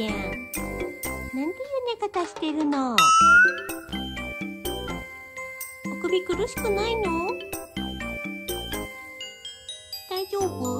じゃんなんていう寝方してるの？お首苦しくないの？大丈夫？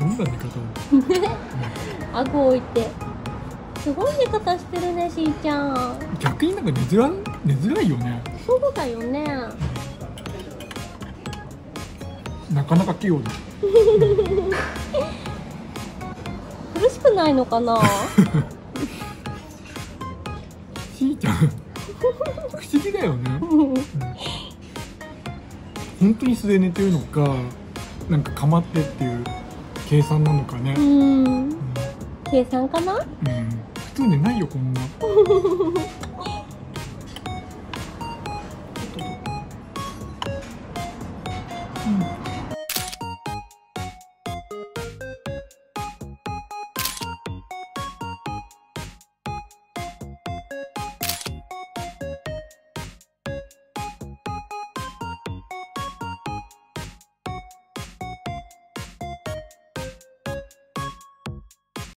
どんな寝方を？顎置いて。すごい寝方してるねしーちゃん。逆になんか寝づら寝づらいよね。そうだよね。なかなか器用だ。苦しくないのかな？しーちゃん不思議だよね。本当に素で寝てるのかなんかかまってっていう計算なのかね。う、ん。計算かな？うん、普通寝ないよこんな